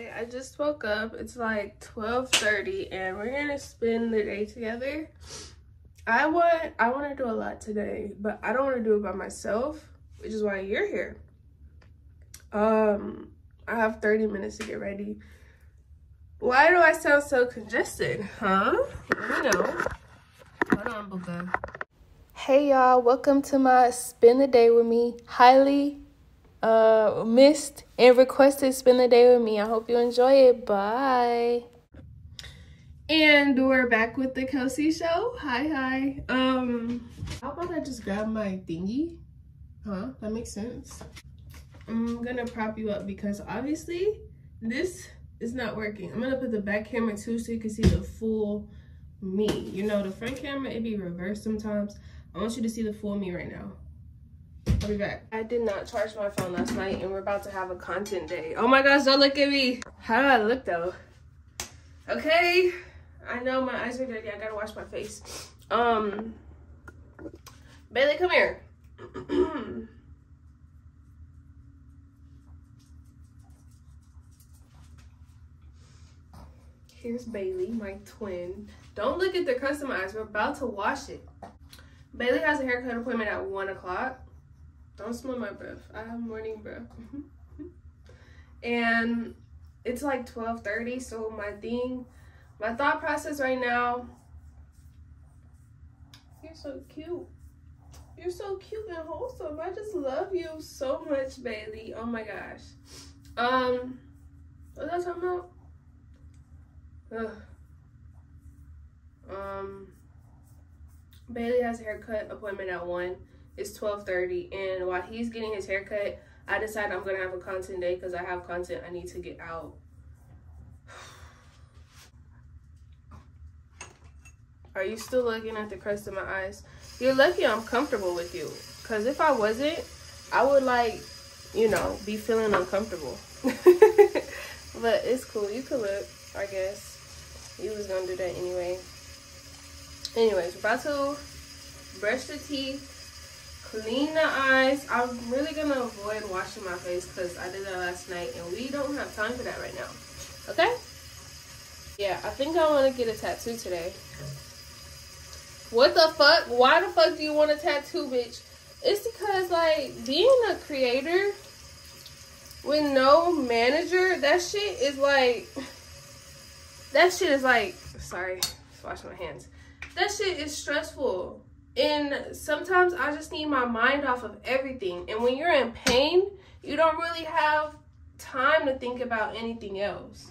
Hi, I just woke up. It's like 12:30 and we're to spend the day together. I want I want to do a lot today, but I don't want to do it by myself, which is why you're here. Um, I have 30 minutes to get ready. Why do I sound so congested, huh? Me know. Hold on, Buka. Hey y'all, welcome to my spend the day with me. Highly uh missed and requested spend the day with me. I hope you enjoy it. Bye. And we're back with the Kelsey show. Hi, hi. Um, how about I just grab my thingy? Huh? That makes sense. I'm gonna prop you up because obviously this is not working. I'm gonna put the back camera too so you can see the full me. You know, the front camera, it be reversed sometimes. I want you to see the full me right now. I'll be back. I did not charge my phone last night and we're about to have a content day. Oh my gosh, don't look at me. How do I look though? Okay. I know my eyes are dirty. I gotta wash my face. Um, Bailey, come here. Here's Bailey, my twin. Don't look at the my eyes. We're about to wash it. Bailey has a haircut appointment at 1 o'clock. Don't smell my breath. I have morning breath. and it's like 12.30, so my thing, my thought process right now, you're so cute. You're so cute and wholesome. I just love you so much, Bailey. Oh my gosh. Um, what was I talking about? Ugh. Um, Bailey has a haircut appointment at 1. It's 12.30 and while he's getting his haircut, I decide I'm to have a content day because I have content I need to get out. Are you still looking at the crust of my eyes? You're lucky I'm comfortable with you. Because if I wasn't, I would like, you know, be feeling uncomfortable. but it's cool. You could look, I guess. You was to do that anyway. Anyways, we're about to brush the teeth, clean the eyes. I'm really going to avoid washing my face because I did that last night and we don't have time for that right now. Okay? Yeah, I think I want to get a tattoo today. What the fuck? Why the fuck do you want a tattoo, bitch? It's because, like, being a creator with no manager, that shit is like, that shit is like, sorry, just wash my hands. That shit is stressful. And sometimes I just need my mind off of everything. And when you're in pain, you don't really have time to think about anything else.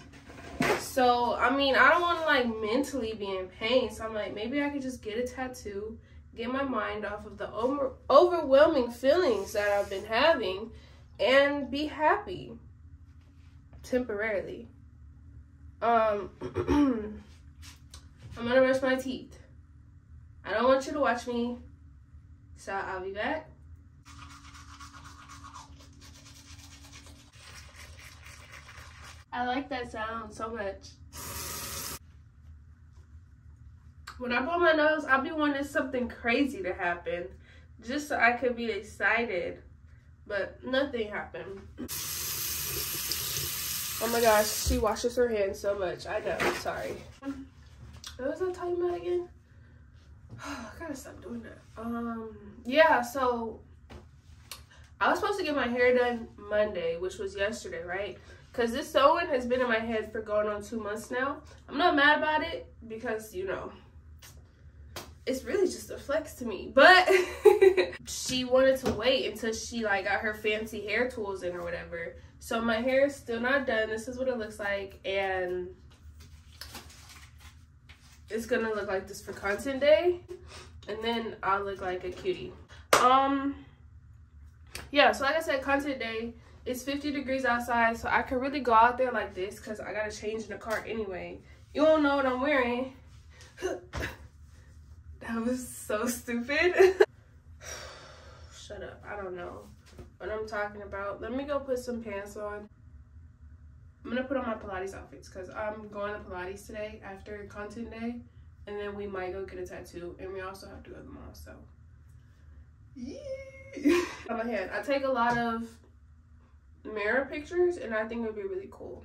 So, I mean, I don't want to like mentally be in pain. So I'm like, maybe I could just get a tattoo, get my mind off of the over overwhelming feelings that I've been having and be happy temporarily. Um, I'm gonna brush my teeth. I don't want you to watch me, so I'll be back. I like that sound so much. When I blow my nose, I'll be wanting something crazy to happen just so I could be excited, but nothing happened. Oh my gosh, she washes her hands so much. I know, sorry. What was I talking about again? I gotta stop doing that. Um, yeah, so I was supposed to get my hair done Monday, which was yesterday, right? Because this sewing has been in my head for going on two months now. I'm not mad about it because, you know, it's really just a flex to me. But she wanted to wait until she like got her fancy hair tools in or whatever. So my hair is still not done. This is what it looks like. And it's gonna look like this for content day. And then I'll look like a cutie. Um, yeah, so like I said, content day it's 50 degrees outside, so I can really go out there like this because I got to change in the car anyway. You won't know what I'm wearing. that was so stupid. Shut up. I don't know what I'm talking about. Let me go put some pants on. I'm to put on my Pilates outfits because I'm going to Pilates today after content day. And then we might go get a tattoo. And we also have to go to the mall, so. Yeah. on my hand. I take a lot of mirror pictures and I think it would be really cool.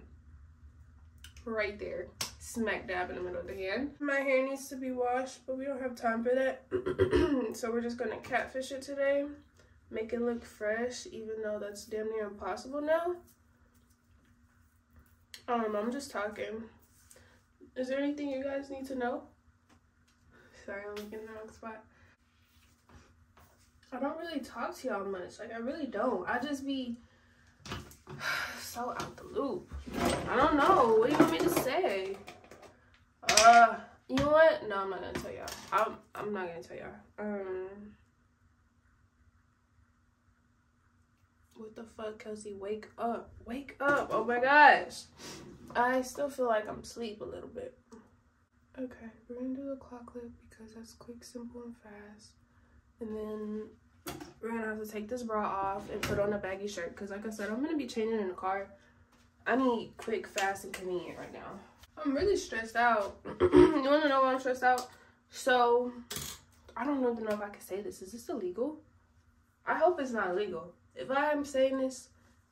right there smack dab in the middle of the hand. My hair needs to be washed, but we don't have time for that. so we're just gonna catfish it today. Make it look fresh, even though that's damn near impossible now. Um, I'm just talking. Is there anything you guys need to know? Sorry, I'm looking in the wrong spot. I don't really talk to y'all much. Like, I really don't. I just be so out the loop. I don't know. What do you want me to say? Uh, you know what? No, I'm not gonna tell y'all. I'm I'm not gonna tell y'all. Um, what the fuck, Kelsey? Wake up! Wake up! Oh my gosh! I still feel like I'm asleep a little bit. Okay, we're gonna do the clock clip because that's quick, simple, and fast. And then we're gonna have to take this bra off and put on a baggy shirt because, like I said, I'm gonna be changing in the car. I need quick, fast, and convenient right now. I'm really stressed out. you want to know why I'm stressed out? So, I don't even know if I can say this. Is this illegal? I hope it's not illegal. If I'm saying this,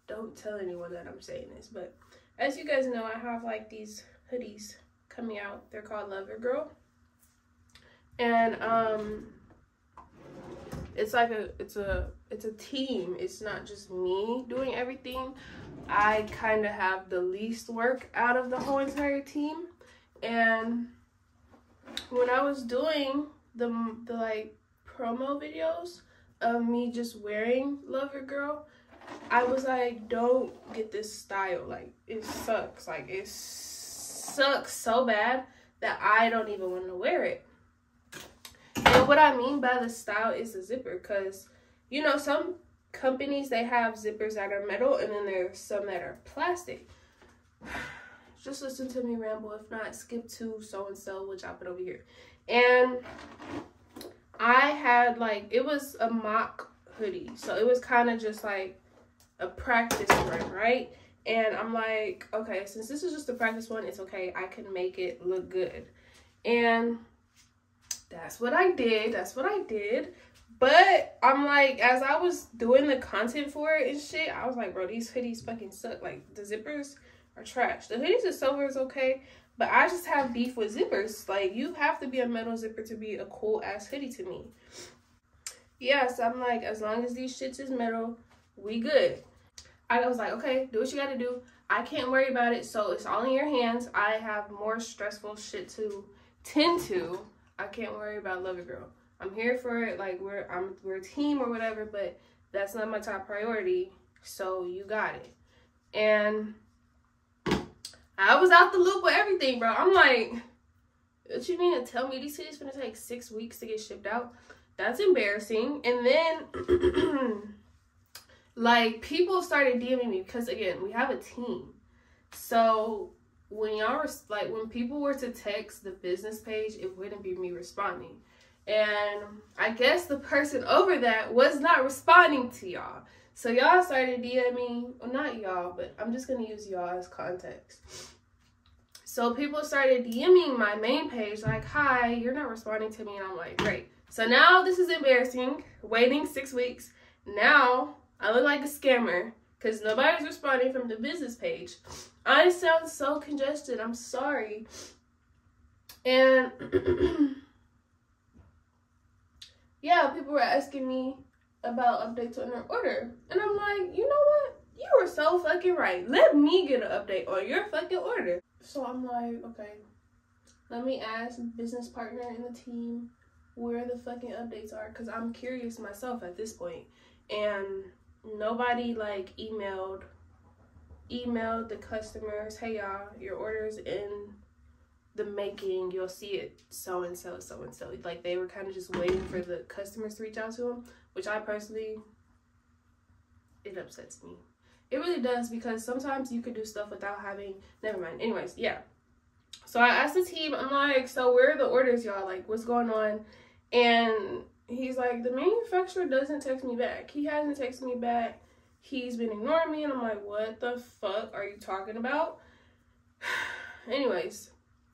don't tell anyone that I'm saying this. But as you guys know, I have like these hoodies coming out. They're called Lover Girl. And um it's like a it's a it's a team. It's not just me doing everything. I kind of have the least work out of the whole entire team. And when I was doing the, the like promo videos of me just wearing Lover Girl, I was like, don't get this style. Like, it sucks. Like, it sucks so bad that I don't even want to wear it. And what I mean by the style is the zipper because, you know, some companies they have zippers that are metal and then there's some that are plastic just listen to me ramble if not skip to so and so which i put over here and i had like it was a mock hoodie. So it was kind of just like a practice run right? And i'm like okay since this is just a practice one it's okay. I can make it look good. And that's what i did. That's what i did. But I'm like, as I was doing the content for it and shit, I was like, bro, these hoodies fucking suck. Like, the zippers are trash. The hoodies silver is okay, but I just have beef with zippers. Like, you have to be a metal zipper to be a cool ass hoodie to me. Yes, I'm like, as long as these shits is metal, we good. I was like, okay, do what you gotta do. I can't worry about it, so it's all in your hands. I have more stressful shit to tend to. I can't worry about Lover Girl. I'm here for it. Like we're I'm we're a team or whatever, but that's not my top priority. So you got it. And I was out the loop with everything, bro. I'm like, what you mean to tell me these cities gonna take six weeks to get shipped out? That's embarrassing. And then like people started DMing me because again, we have a team. So when y'all were like when people were to text the business page, it wouldn't be me responding. And I guess the person over that was not responding to y'all. So y'all started DMing, well not y'all, but I'm just gonna use y'all as context. So people started DMing my main page like, hi, you're not responding to me. And I'm like, great. So now this is embarrassing. Waiting six weeks. Now I look like a scammer because nobody's responding from the business page. I sound so congested. I'm sorry. And yeah, people were asking me about updates on their order. And I'm like, you know what? You were so fucking right. Let me get an update on your fucking order. So I'm like, okay, let me ask business partner in the team where the fucking updates are because I'm curious myself at this point. And nobody like emailed emailed the customers, hey y'all, your order's in the making, you'll see it so and so, so and so. Like they were kind of just waiting for the customers to reach out to them, which I personally, it upsets me. It really does because sometimes you could do stuff without having, never mind. Anyways, yeah. So I asked the team, I'm like, so where are the orders, y'all? Like, what's going on? And he's like, the manufacturer doesn't text me back. He hasn't texted me back. He's been ignoring me. And I'm like, what the fuck are you talking about? Anyways,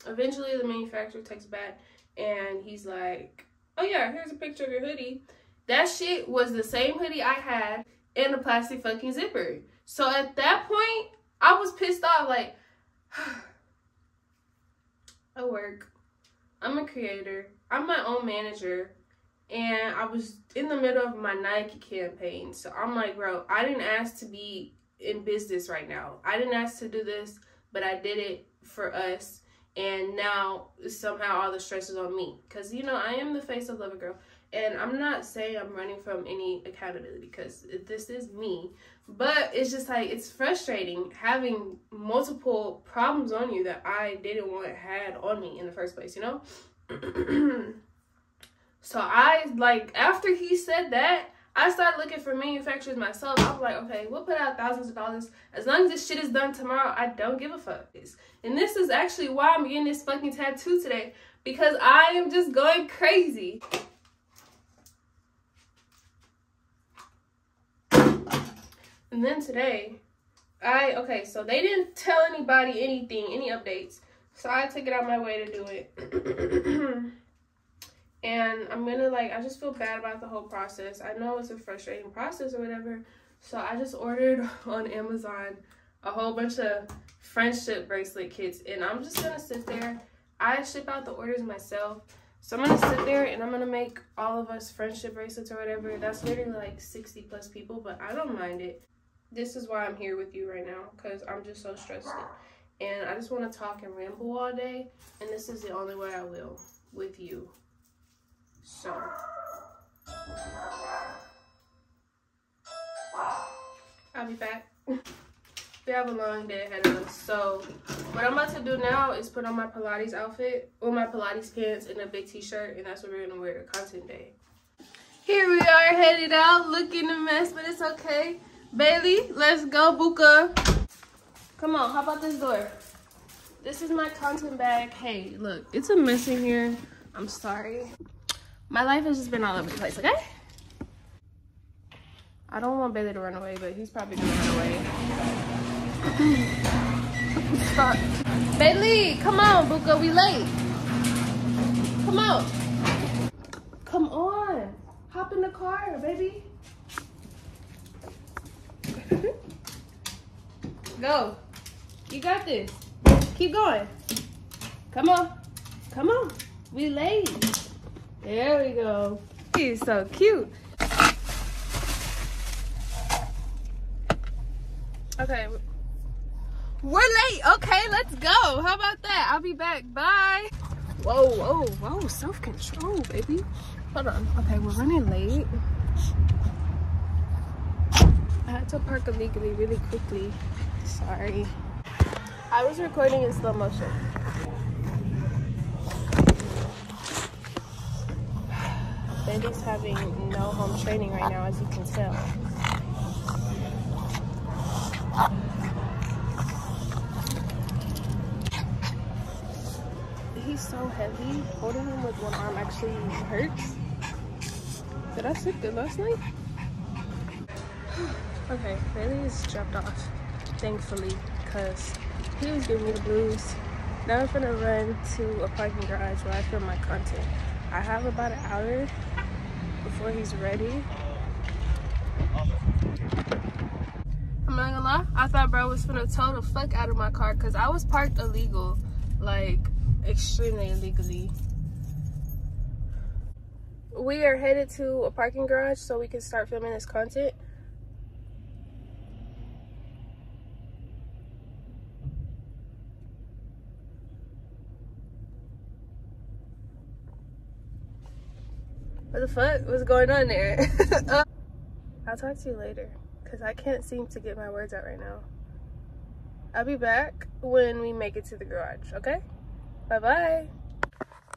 Eventually, the manufacturer texts back and he's like, oh yeah, here's a picture of your hoodie. That shit was the same hoodie I had in the plastic fucking zipper. So at that point, I was pissed off. Like, I work. I'm a creator. I'm my own manager. And I was in the middle of my Nike campaign. So I'm like, bro, I didn't ask to be in business right now. I didn't ask to do this, but I did it for us. And now somehow all the stress is on me. Because, you know, I am the face of Lover Girl. And I'm not saying I'm running from any accountability because this is me. But it's just like, it's frustrating having multiple problems on you that I didn't want had on me in the first place, you know? so I, like, after he said that, I started looking for manufacturers myself. I was like, okay, we'll put out thousands of dollars. As long as this shit is done tomorrow, I don't give a fuck. And this is actually why I'm getting this fucking tattoo today. Because I am just going crazy. And then today, I, okay, so they didn't tell anybody anything, any updates. So I took it out my way to do it. and I'm gonna like, I just feel bad about the whole process. I know it's a frustrating process or whatever. So I just ordered on Amazon a whole bunch of friendship bracelet kits. And I'm just gonna sit there. I ship out the orders myself. So I'm gonna sit there and I'm gonna make all of us friendship bracelets or whatever. That's literally like 60 plus people, but I don't mind it this is why I'm here with you right now because I'm just so stressed and I just want to talk and ramble all day and this is the only way I will with you so I'll be back we have a long day ahead of us so what I'm about to do now is put on my Pilates outfit or my Pilates pants and a big t-shirt and that's what we're gonna wear to content day here we are headed out looking a mess but it's okay Bailey, let's go, Buka. Come on, how about this door? This is my content bag. Hey, look, it's a mess in here. I'm sorry. My life has just been all over the place, okay? I don't want Bailey to run away, but he's probably gonna run away. Bailey, come on, Buka, we late. Come on. Come on. Hop in the car, baby. Go. You got this. Keep going. Come on. Come on. We late. There we go. He's so cute. Okay. We're late. Okay, let's go. How about that? I'll be back. Bye. Whoa, whoa, whoa. Self-control, baby. Hold on. Okay, we're running late. I had to park illegally really quickly. Sorry. I was recording in slow motion. Bendy's having no home training right now, as you can tell. He's so heavy. Holding him with one arm actually hurts. Did I sleep good last night? Okay, Bailey is dropped off, thankfully, because he was giving me the blues. Now I'm gonna run to a parking garage where I film my content. I have about an hour before he's ready. I'm not gonna lie, I thought bro was gonna tow the fuck out of my car because I was parked illegal, like extremely illegally. We are headed to a parking garage so we can start filming this content. What the fuck? What's going on there? I'll talk to you later because I can't seem to get my words out right now. I'll be back when we make it to the garage, okay? Bye-bye.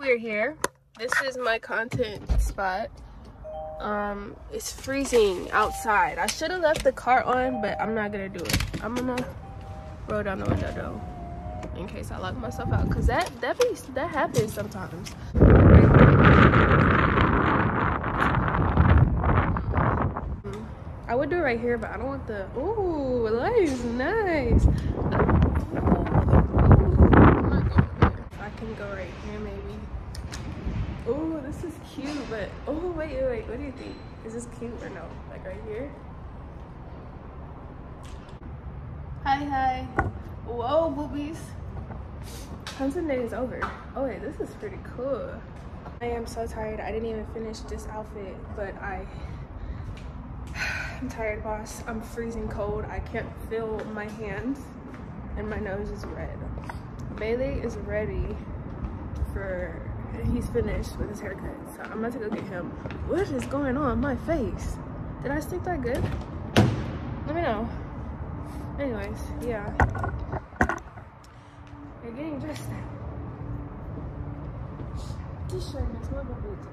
We're here. This is my content spot. Um, it's freezing outside. I should have left the car on, but I'm not gonna do it. I'm gonna roll down the window though, in case I lock myself out, cause that that be that happens sometimes. I would do it right here, but I don't want the, ooh, that is nice. I can go right here maybe. Oh, this is cute, but, oh, wait, wait, what do you think? Is this cute or no? Like right here? Hi, hi. Whoa, boobies. Clemson day is over. Oh wait, this is pretty cool. I am so tired. I didn't even finish this outfit, but I I'm tired, boss. I'm freezing cold. I can't feel my hands and my nose is red. Bailey is ready for, he's finished with his haircut. So I'm about to go get him. What is going on my face? Did I stick that good? Let me know. Anyways, yeah. You're getting dressed now. This shirt makes my boots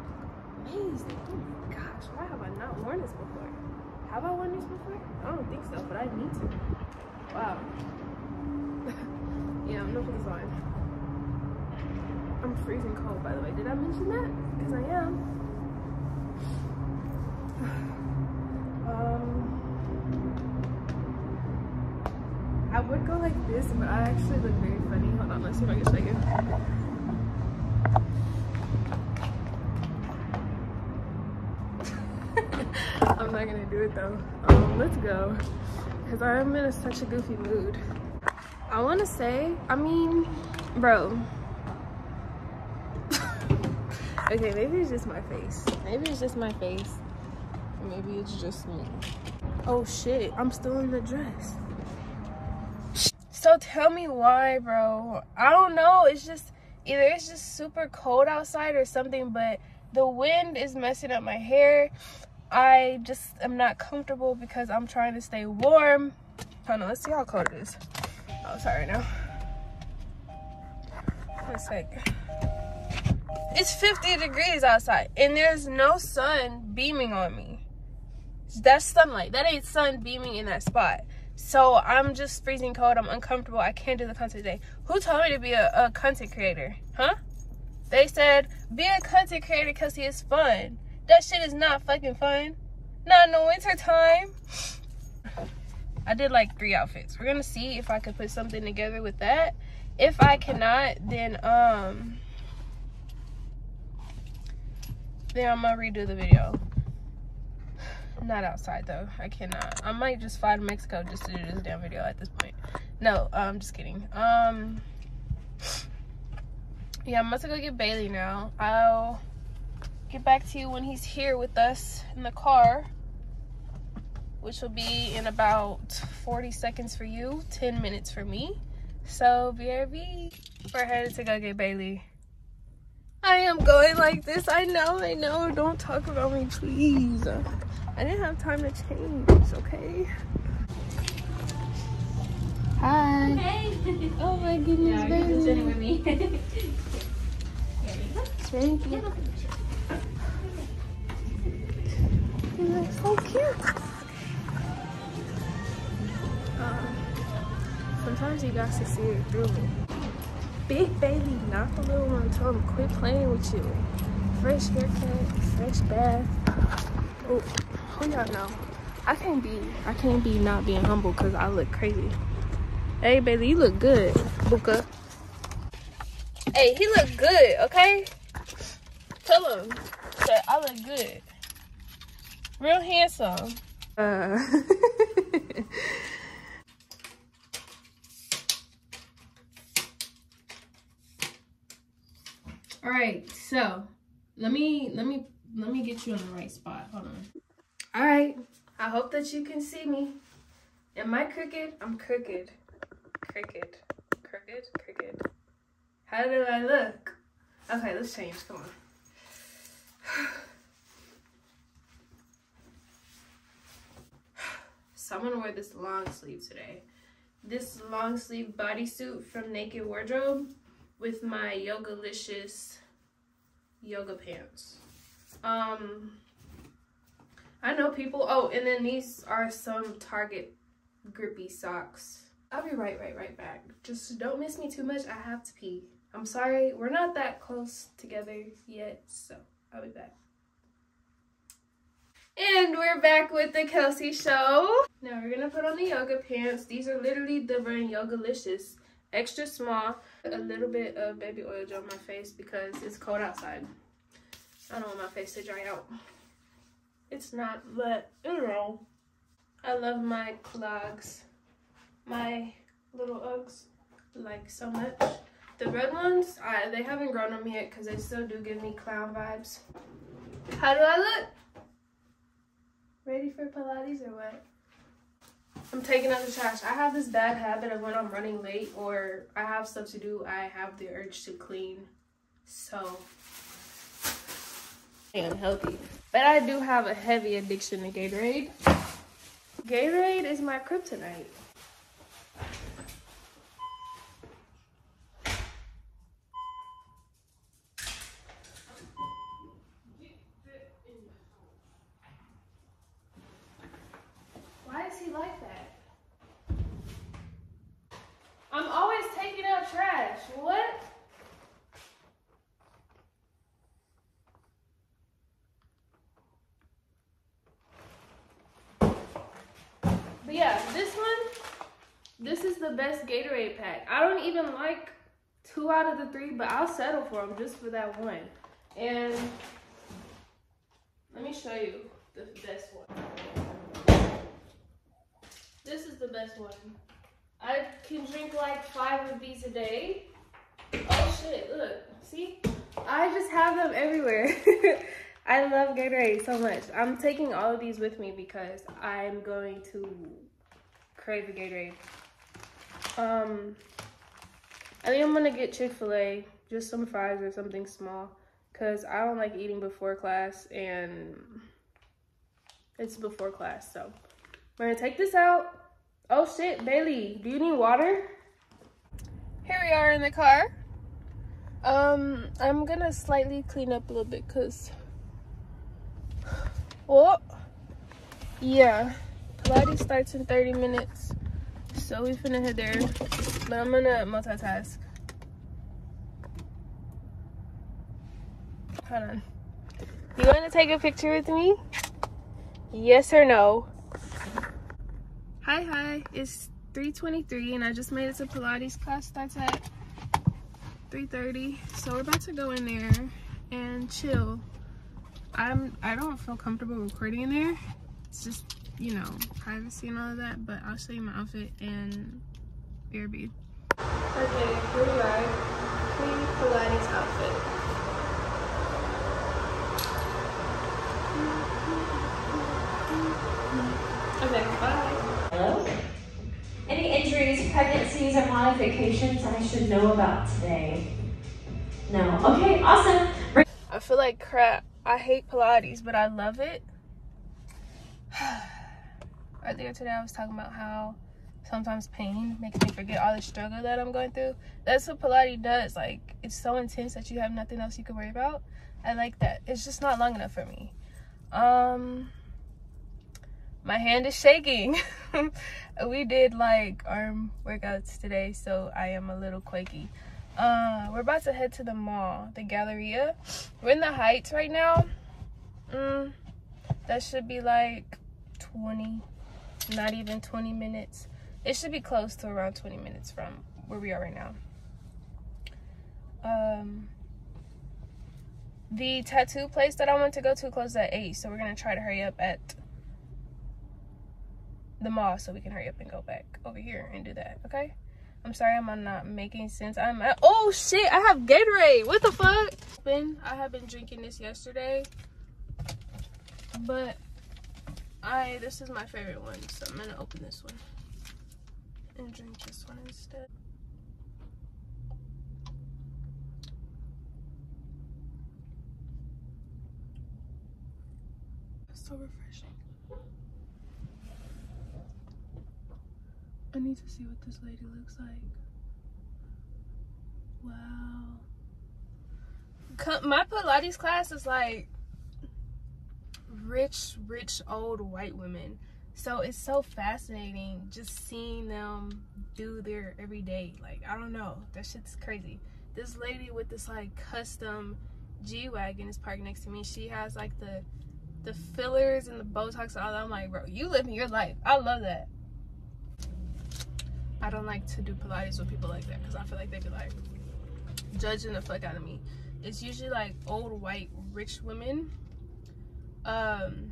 amazing. Oh my gosh, why have I not worn this before? Have I worn these before? I don't think so, but I need to. Wow. yeah, I'm gonna put this on. I'm freezing cold, by the way. Did I mention that? Because I am. um, I would go like this, but I actually look very funny. Hold on, let's see if I can shake it. I'm not gonna do it though. Um, let's go. Cause I'm in a, such a goofy mood. I wanna say, I mean, bro. okay, maybe it's just my face. Maybe it's just my face. Maybe it's just me. Oh shit, I'm still in the dress. So tell me why, bro. I don't know. It's just, either it's just super cold outside or something, but the wind is messing up my hair I just am not comfortable because I'm trying to stay warm. Hold on, let's see how cold it is. Oh, sorry now. One sec. It's 50 degrees outside and there's no sun beaming on me. That's sunlight. That ain't sun beaming in that spot. So I'm just freezing cold. I'm uncomfortable. I can't do the content today. Who told me to be a, a content creator? Huh? They said, be a content creator because he is fun. That shit is not fucking fun. Not in the winter time. I did like three outfits. We're gonna see if I could put something together with that. If I cannot, then um then I'm gonna redo the video. Not outside though. I cannot. I might just fly to Mexico just to do this damn video at this point. No, I'm just kidding. Um yeah, I'm about to go get Bailey now. I'll get back to you when he's here with us in the car which will be in about 40 seconds for you 10 minutes for me. So brb we're headed to go get bailey. I am going like this. I know i know. Don't talk about me please. I didn't have time to change okay? Hi. Hey. Oh my goodness yeah, baby. sitting with me. Thank you So cute. Um, sometimes you got to see it through me. Big baby, not the little one. Tell him quit playing with you. Fresh haircut, fresh bath. Oh, who y'all know? I can't be, I can't be not being humble because I look crazy. Hey, baby, you look good, Buka. Hey, he look good, okay? Tell him that I look good. Real handsome. Uh. All right, so let me let me let me get you in the right spot. Hold on. All right, I hope that you can see me. Am I crooked? I'm crooked. Crooked. Crooked. Crooked. How do I look? Okay, let's change. Come on. So I'm gonna wear this long sleeve today. This long sleeve bodysuit from Naked Wardrobe with my Yogalicious yoga pants. Um, I know people, oh, and then these are some Target grippy socks. I'll be right, right, right back. Just don't miss me too much. I have to pee. I'm sorry. We're not that close together yet, so I'll be back. And we're back with the Kelsey Show. Now we're gonna put on the yoga pants. These are literally the brand Yogalicious. Extra small. A little bit of baby oil on my face because it's cold outside. I don't want my face to dry out. It's not, but you know. I love my clogs. My little Uggs like so much. The red ones, I, they haven't grown on me yet because they still do give me clown vibes. How do I look? Ready for Pilates or what? I'm taking out the trash. I have this bad habit of when I'm running late or I have stuff to do, I have the urge to clean. So, unhealthy. But I do have a heavy addiction to Gatorade. Gatorade is my kryptonite. What? But yeah, this one, this is the best Gatorade pack. I don't even like two out of the three, but I'll settle for them just for that one. And let me show you the best one. This is the best one. I can drink like five of these a day. Oh shit, look, see? I just have them everywhere. I love Gatorade so much. I'm taking all of these with me because I'm going to crave the Gatorade. Um, I think I'm gonna get Chick-fil-A, just some fries or something small. Cause I don't like eating before class and it's before class, so we're gonna take this out. Oh shit, Bailey, do you need water? Here we are in the car. Um, I'm gonna slightly clean up a little bit cause, oh, yeah, Pilates starts in 30 minutes. So we finna head there, but I'm gonna multitask. Hold on. You wanna take a picture with me? Yes or no? Hi, hi. It's 3.23 and I just made it to Pilates class. Starts at 3.30. So we're about to go in there and chill. I'm, I don't feel comfortable recording in there. It's just, you know, privacy and all of that. But I'll show you my outfit and BRB. Okay, here we are. Clean Pilates outfit. Okay, bye. Hello? Pregnancies, or modifications I should know about today? No. Okay, awesome. I feel like crap. I hate Pilates, but I love it. Earlier today, I was talking about how sometimes pain makes me forget all the struggle that I'm going through. That's what Pilates does. Like, it's so intense that you have nothing else you can worry about. I like that. It's just not long enough for me. Um, my hand is shaking. we did like arm workouts today, so I am a little quaky. Uh, we're about to head to the mall, the Galleria. We're in the Heights right now. Mm, that should be like 20, not even 20 minutes. It should be close to around 20 minutes from where we are right now. Um, the tattoo place that I want to go to closed at 8, so we're going to try to hurry up at the mall so we can hurry up and go back over here and do that, okay? I'm sorry I'm not making sense. I'm at, oh shit, I have Gatorade. What the fuck? I have been drinking this yesterday. But I this is my favorite one, so I'm gonna open this one and drink this one instead. so refreshing. I need to see what this lady looks like. Wow. My Pilates class is like rich, rich old white women. So it's so fascinating just seeing them do their everyday. Like, I don't know. That shit's crazy. This lady with this like custom G-Wagon is parked next to me. She has like the the fillers and the Botox and all that. I'm like, bro, you living your life. I love that. I don't like to do Pilates with people like that because I feel like they be like judging the fuck out of me. It's usually like old white rich women. Um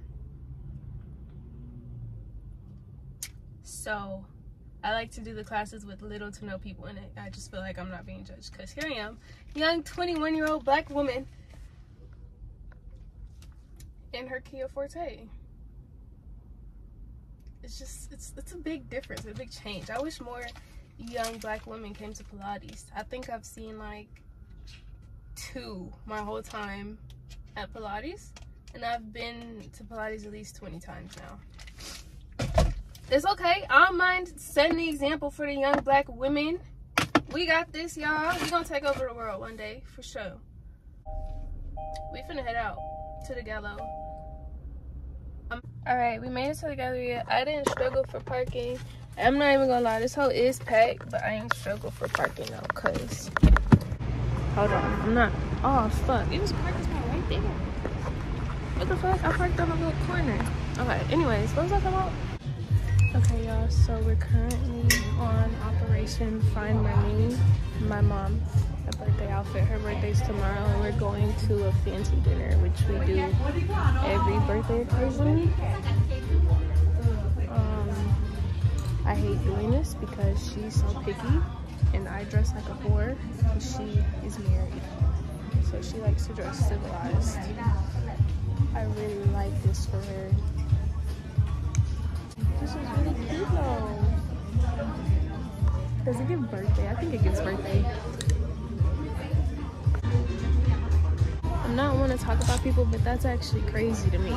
so I like to do the classes with little to no people in it. I just feel like I'm not being judged because here I am, young 21 year old black woman in her Kia Forte. It's just, it's, it's a big difference, a big change. I wish more young black women came to Pilates. I think I've seen like two my whole time at Pilates. And I've been to Pilates at least 20 times now. It's okay. I don't mind setting the example for the young black women. We got this, y'all. We gonna take over the world one day, for sure. We finna head out to the gallo. Um, Alright, we made it to the Galleria. I didn't struggle for parking. I'm not even gonna lie, this hole is packed, but I ain't struggle for parking though, cause hold on, I'm not. Oh fuck, it was parking spot right there. What the fuck? I parked on a little corner. Okay, anyways, what was I talking about? Okay, y'all, so we're currently on Operation Find my Money. My mom, a birthday outfit. Her birthday's tomorrow, and we're going to a fancy dinner, which we do every birthday occasion. Um, I hate doing this because she's so picky, and I dress like a whore because she is married. So she likes to dress civilized. I really like this for her. This is really cute though. Does it give birthday? I think it gives birthday. Not want to talk about people, but that's actually crazy to me.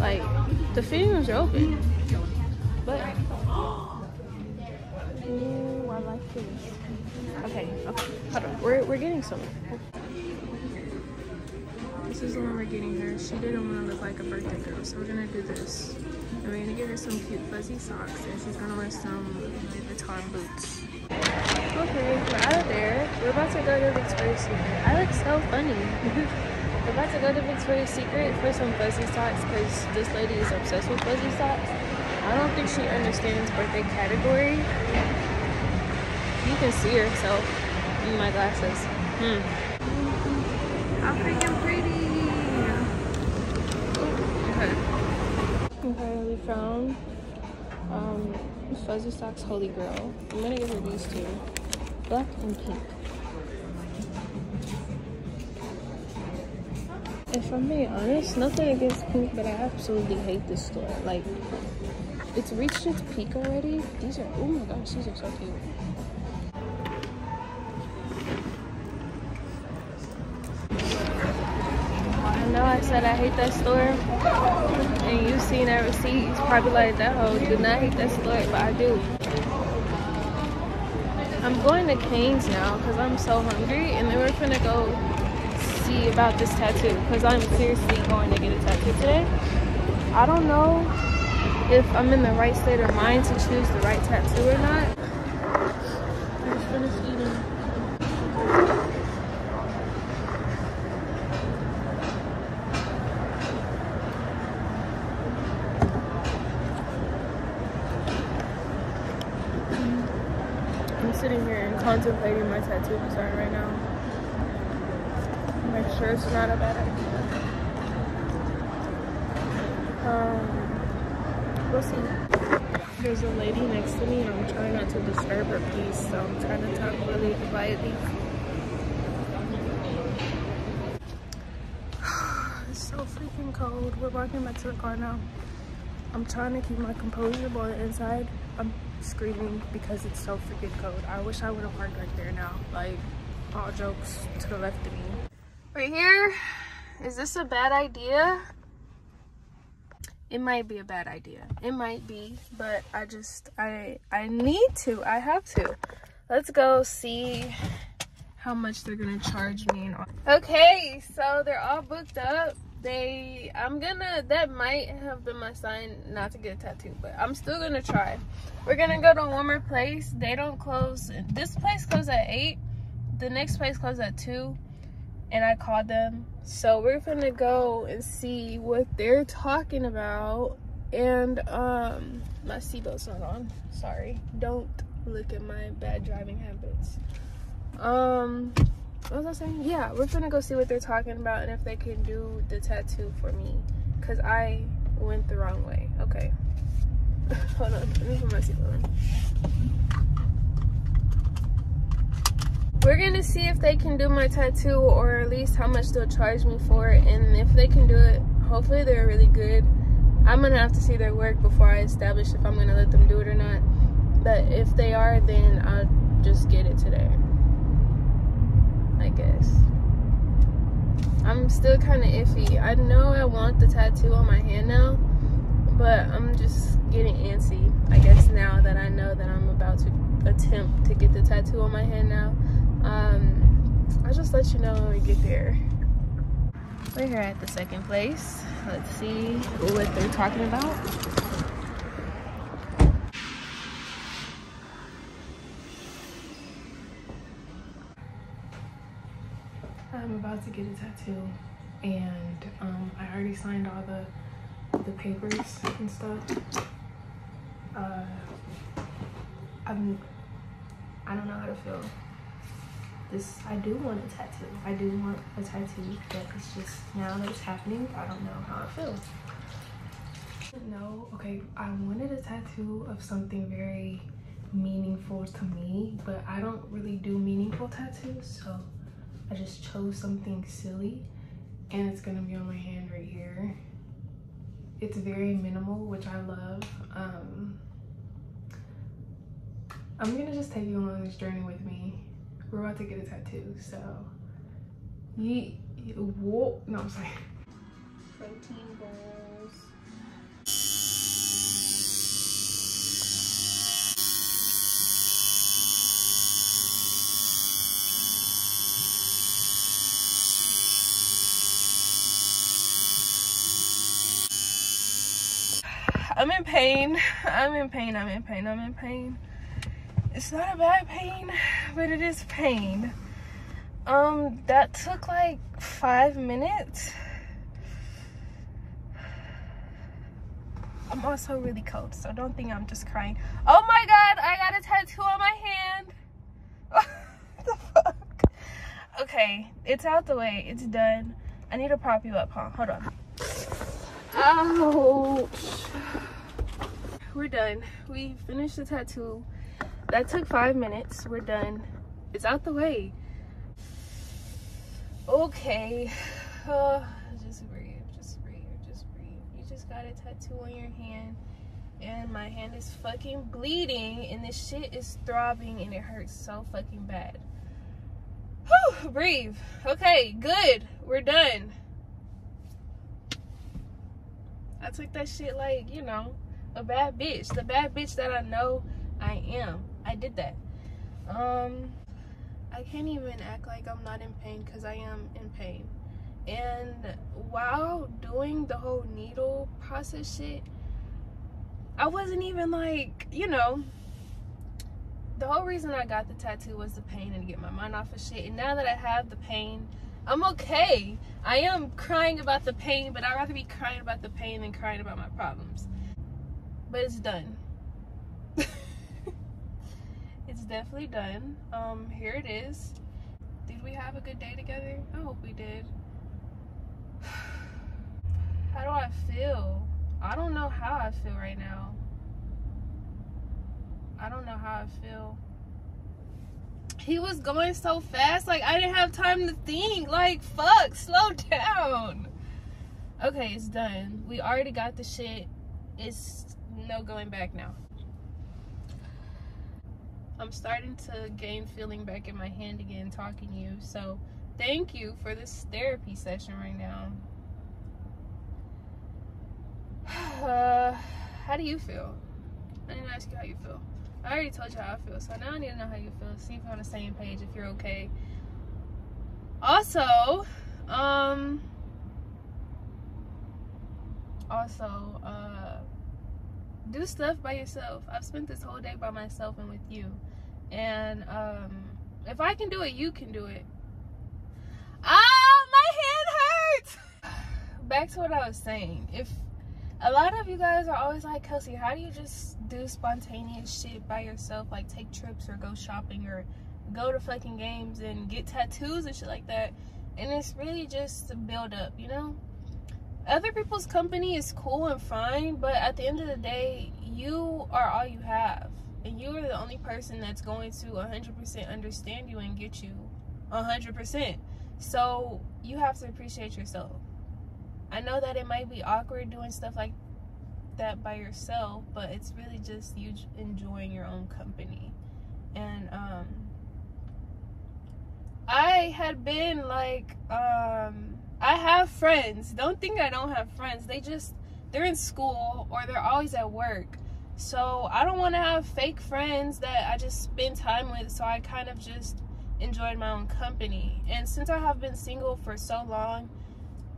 Like, the fitting rooms are open. But, ooh, I like this. Okay, okay, hold on. We're, we're getting somewhere. This is the one we're getting her. She didn't want to look like a birthday girl, so we're gonna do this. And we're gonna give her some cute fuzzy socks, and she's gonna wear some Louis Vuitton boots. Okay, we're out of there. We're about to go to Victoria's Secret. I look so funny. about to go to Victoria's Secret for some fuzzy socks because this lady is obsessed with fuzzy socks. I don't think she understands birthday category. You can see herself in my glasses. Hmm. How freaking pretty! Okay. Okay, we found um, Fuzzy Socks Holy Grail. I'm gonna give her these two. Black and pink. I'm being honest, nothing against pink, but I absolutely hate this store. Like, it's reached its peak already. These are, oh my gosh, these are so cute. I know I said I hate that store, and you've seen that receipt, it's probably like that hoe do not hate that store, but I do. I'm going to Cane's now because I'm so hungry, and then we're gonna go about this tattoo because I'm seriously going to get a tattoo today. I don't know if I'm in the right state of mind to choose the right tattoo or not. I just finished eating. I'm sitting here and contemplating my tattoo design right now. Sure it's not a bad idea. Um, we'll see. There's a lady next to me and I'm trying not to disturb her peace, so I'm trying to talk really quietly. It's so freaking cold. We're walking back to the car now. I'm trying to keep my composure, but inside I'm screaming because it's so freaking cold. I wish I would have parked right there now. Like, all jokes to the left of me. Right here, is this a bad idea? It might be a bad idea. It might be, but I just, I, I need to. I have to. Let's go see how much they're gonna charge me. Okay, so they're all booked up. They, I'm gonna, that might have been my sign not to get a tattoo, but I'm still gonna try. We're gonna go to a warmer place. They don't close, this place closes at 8. The next place closes at 2 and I called them. So we're gonna go and see what they're talking about. And um, my seatbelt's not on. Sorry. Don't look at my bad driving habits. Um, what was I saying? Yeah, we're gonna go see what they're talking about and if they can do the tattoo for me. Cause I went the wrong way. Okay. Hold on, let me put my seatbelt on. We're gonna see if they can do my tattoo or at least how much they'll charge me for it. And if they can do it, hopefully they're really good. I'm gonna have to see their work before I establish if I'm gonna let them do it or not. But if they are, then I'll just get it today. I guess. I'm still kind of iffy. I know I want the tattoo on my hand now, but I'm just getting antsy. I guess now that I know that I'm about to attempt to get the tattoo on my hand now. Um, I'll just let you know when we get there. We're here at the second place. Let's see what they're talking about. I'm about to get a tattoo and um, I already signed all the the papers and stuff. Uh, I'm I don't know how to feel. This I do want a tattoo. I do want a tattoo, but it's just now that it's happening, I don't know how I feel. No, okay, I wanted a tattoo of something very meaningful to me, but I don't really do meaningful tattoos, so I just chose something silly and it's gonna be on my hand right here. It's very minimal, which I love. Um, I'm gonna just take you along this journey with me. We're about to get a tattoo, so ye whoa no I'm sorry. Protein balls. I'm in pain. I'm in pain. I'm in pain. I'm in pain. It's not a bad pain, but it is pain. Um, that took like five minutes. I'm also really cold, so don't think I'm just crying. Oh my god, I got a tattoo on my hand. the fuck? Okay, it's out the way. It's done. I need to prop you up, huh? Hold on. Ouch. We're done. We finished the tattoo. That took five minutes. We're done. It's out the way. Okay. Uh, just breathe. Just breathe. Just breathe. You just got a tattoo on your hand. And my hand is fucking bleeding. And this shit is throbbing. And it hurts so fucking bad. Whew, breathe. Okay, good. We're done. I took that shit like, you know, a bad bitch. The bad bitch that I know I am. I did that. Um, I can't even act like I'm not in pain because I am in pain. And while doing the whole needle process shit, I wasn't even like, you know, the whole reason I got the tattoo was the pain and to get my mind off of shit. And now that I have the pain, I'm okay. I am crying about the pain, but I'd rather be crying about the pain than crying about my problems. But it's done. It's definitely done. Um, here it is. Did we have a good day together? I hope we did. How do I feel? I don't know how I feel right now. I don't know how I feel. He was going so fast, like I didn't have time to think. Like, fuck, slow down. Okay, it's done. We already got the shit. It's no going back now. I'm starting to gain feeling back in my hand again talking to you. So thank you for this therapy session right now. Uh, how do you feel? I didn't ask you how you feel. I already told you how I feel, so now I need to know how you feel. See if we're on the same page, if you're okay. Also, um, also, uh, do stuff by yourself. I've spent this whole day by myself and with you. And, um, if I can do it, you can do it. Ah, my hand hurts! Back to what I was saying. If a lot of you guys are always like, Kelsei, how do you just do spontaneous shit by yourself? Like take trips or go shopping or go to fucking games and get tattoos and shit like that. And it's really just to build up, you know? Other people's company is cool and fine, but at the end of the day, you are all you have. And you are the only person that's going to 100% understand you and get you 100%. So you have to appreciate yourself. I know that it might be awkward doing stuff like that by yourself, but it's really just you enjoying your own company. And um I had been like um I have friends. Don't think I don't have friends. They just they're in school or they're always at work. So I don't want to have fake friends that I just spend time with. So I kind of just enjoyed my own company. And since I have been single for so long,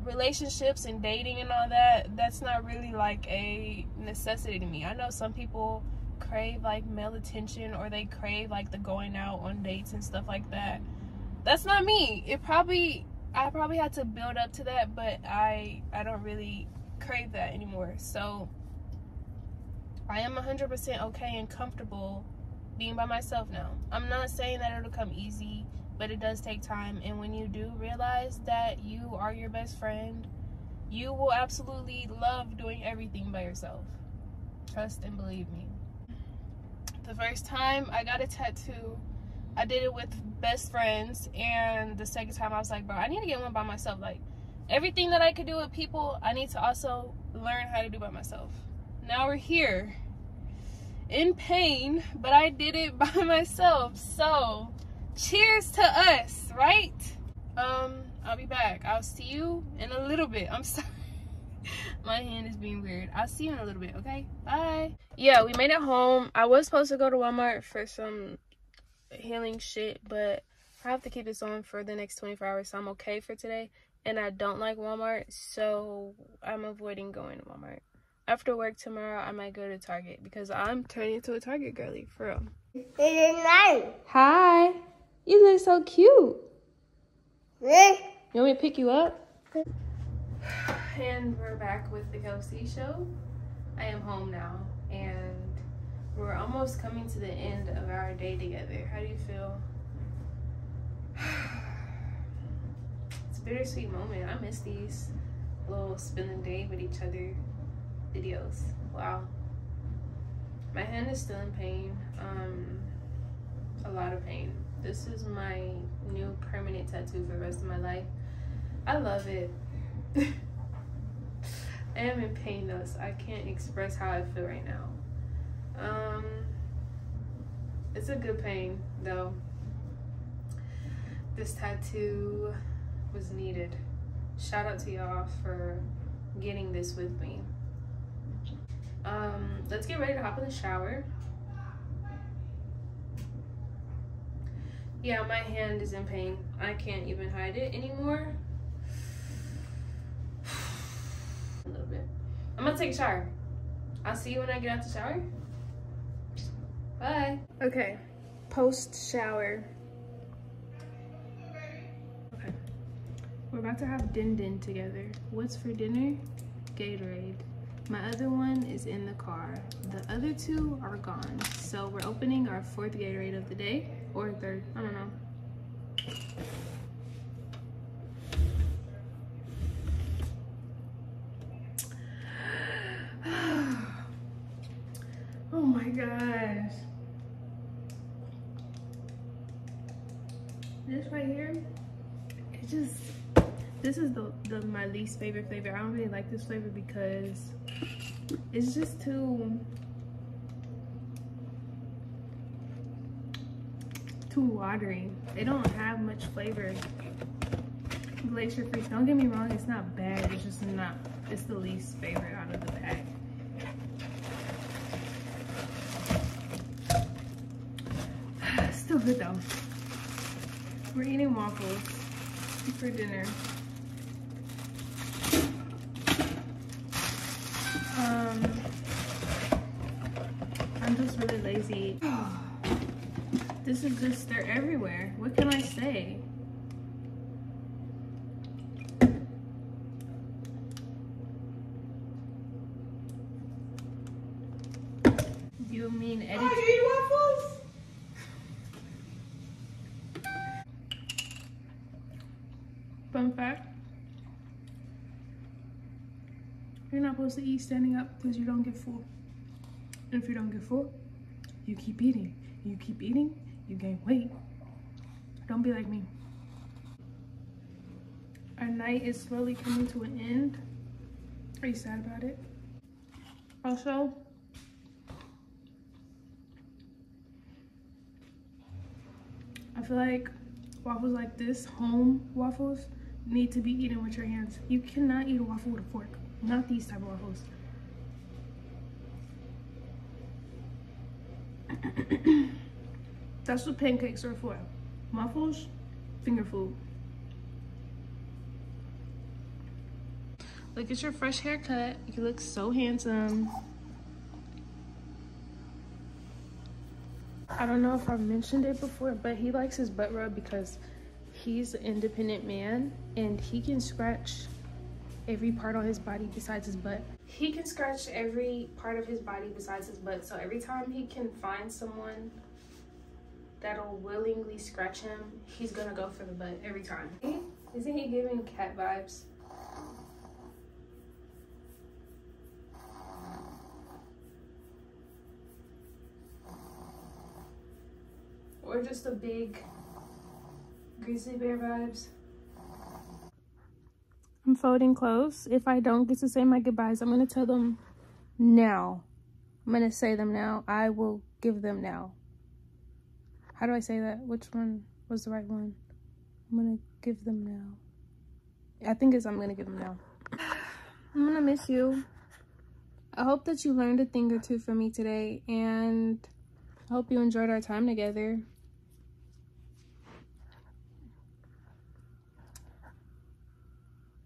relationships and dating and all that, that's not really like a necessity to me. I know some people crave like male attention or they crave like the going out on dates and stuff like that. That's not me. It probably I probably had to build up to that, but I I don't really crave that anymore. So I am 100% okay and comfortable being by myself now. I'm not saying that it'll come easy, but it does take time. And when you do realize that you are your best friend, you will absolutely love doing everything by yourself. Trust and believe me. The first time I got a tattoo, I did it with best friends. And the second time I was like, bro, I need to get one by myself. Like, everything that I could do with people, I need to also learn how to do by myself. Now we're here in pain, but I did it by myself. So, cheers to us, right? Um, I'll be back. I'll see you in a little bit. I'm sorry. My hand is being weird. I'll see you in a little bit, okay? Bye. Yeah, we made it home. I was supposed to go to Walmart for some healing shit, but I have to keep this on for the next 24 hours, so I'm okay for today. And I don't like Walmart, so I'm avoiding going to Walmart after work tomorrow, I might go to Target because I'm turning into a Target girly for real. Hi. You look so cute. You want me to pick you up? And we're back with the Kelsei show. I am home now and we're almost coming to the end of our day together. How do you feel? It's a bittersweet moment. I miss these little spending day with each other videos. Wow. My hand is still in pain. Um, a lot of pain. This is my new permanent tattoo for the rest of my life. I love it. I am in pain though, so I can't express how I feel right now. Um, it's a good pain though. This tattoo was needed. Shout out to y'all for getting this with me. Um, let's get ready to hop in the shower. Yeah, my hand is in pain. I can't even hide it anymore. A little bit. I'm gonna take a shower. I'll see you when I get out the shower. Bye. Okay, post shower. Okay, we're about to have din din together. What's for dinner? Gatorade. My other one is in the car. The other two are gone. So we're opening our fourth Gatorade of the day, or third, I don't know. oh my gosh. This right here, it just, this is the, the least favorite flavor. I don't really like this flavor because it's just too too watery. They don't have much flavor. Glacier Freeze, don't get me wrong, it's not bad. It's just not, it's the least favorite out of the pack. Still good though. We're eating waffles for dinner. This is just, they're everywhere. What can I say? You mean edit? Oh, waffles? Fun fact. You're not supposed to eat standing up because you don't get full. And if you don't get full, you keep eating. You keep eating, you gain weight. Don't be like me. Our night is slowly coming to an end. Are you sad about it? Also, I feel like waffles like this, home waffles, need to be eaten with your hands. You cannot eat a waffle with a fork. Not these type of waffles. That's what pancakes are for. Muffles, finger food. Look at your fresh haircut. You look so handsome. I don't know if I've mentioned it before, but he likes his butt rub because he's an independent man and he can scratch every part on his body besides his butt. He can scratch every part of his body besides his butt. So every time he can find someone that'll willingly scratch him, he's gonna go for the butt every time. Isn't he giving cat vibes? Or just a big grizzly bear vibes. I'm folding clothes. If I don't get to say my goodbyes, I'm going to tell them now. I'm going to say them now. I will give them now. How do I say that? Which one was the right one? I'm to give them now. I think it's I'm to give them now. I'm to miss you. I hope that you learned a thing or two from me today. And I hope you enjoyed our time together.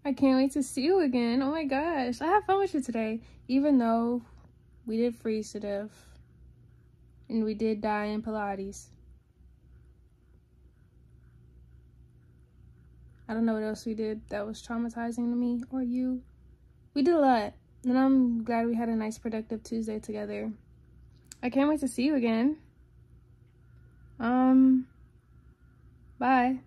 I can't wait to see you again. Oh my gosh. I had fun with you today. Even though we did freeze to death. And we did die in Pilates. I don't know what else we did that was traumatizing to me or you. We did a lot. And I'm glad we had a nice productive Tuesday together. I can't wait to see you again. Um, bye.